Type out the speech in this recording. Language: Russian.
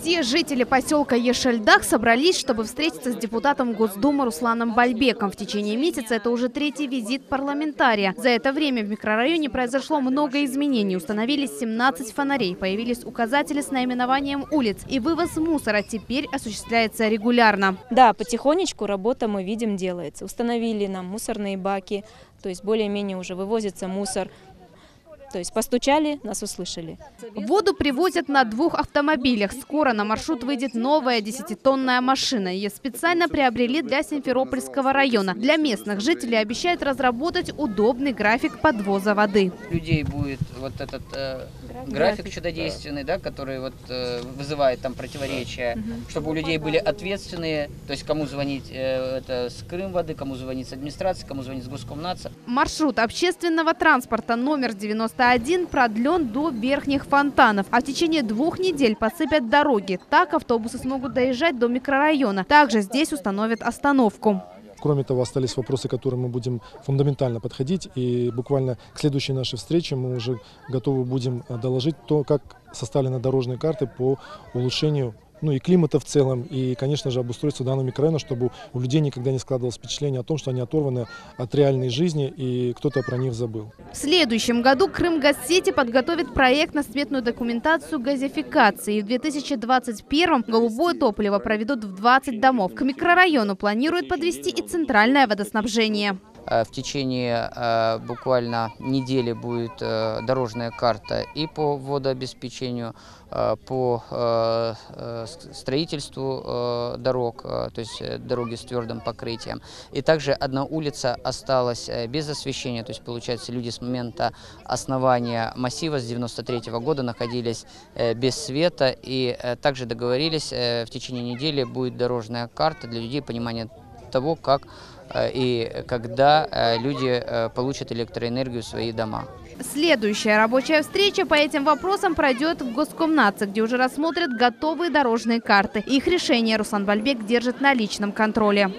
Все жители поселка Ешельдах собрались, чтобы встретиться с депутатом Госдумы Русланом Бальбеком. В течение месяца это уже третий визит парламентария. За это время в микрорайоне произошло много изменений. Установились 17 фонарей, появились указатели с наименованием улиц. И вывоз мусора теперь осуществляется регулярно. Да, потихонечку работа, мы видим, делается. Установили нам мусорные баки, то есть более-менее уже вывозится мусор. То есть постучали, нас услышали. Воду привозят на двух автомобилях. Скоро на маршрут выйдет новая десятитонная машина. Ее специально приобрели для Симферопольского района. Для местных жителей обещают разработать удобный график подвоза воды. людей будет вот этот э, график, чудодейственный, да, который вот э, вызывает там противоречия, чтобы у людей были ответственные, то есть кому звонить э, это с Крым воды, кому звонить с администрации, кому звонить с Госкомнадзора. Маршрут общественного транспорта номер 91 продлен до Верхних Фонтанов, а в течение двух недель посыпят дороги. Так автобусы смогут доезжать до микрорайона. Также здесь установят остановку. Кроме того, остались вопросы, к которым мы будем фундаментально подходить. И буквально к следующей нашей встрече мы уже готовы будем э, доложить то, как составлены дорожные карты по улучшению ну и климата в целом, и, конечно же, обустройство данного микрорайона, чтобы у людей никогда не складывалось впечатление о том, что они оторваны от реальной жизни, и кто-то про них забыл. В следующем году Крымгазсети подготовит проектно-сметную документацию газификации. В 2021 голубое топливо проведут в 20 домов. К микрорайону планируют подвести и центральное водоснабжение. Э, В течение э, буквально недели будет э, дорожная карта и по водообеспечению, по строительству дорог, то есть дороги с твердым покрытием. И также одна улица осталась без освещения, то есть получается люди с момента основания массива с 93 года находились без света и также договорились, в течение недели будет дорожная карта для людей, понимание того, как э, и когда э, люди э, получат электроэнергию в свои дома. Следующая рабочая встреча по этим вопросам пройдет в Госкомнадзе, где уже рассмотрят готовые дорожные карты. Их решение Руслан Бальбек держит на личном контроле.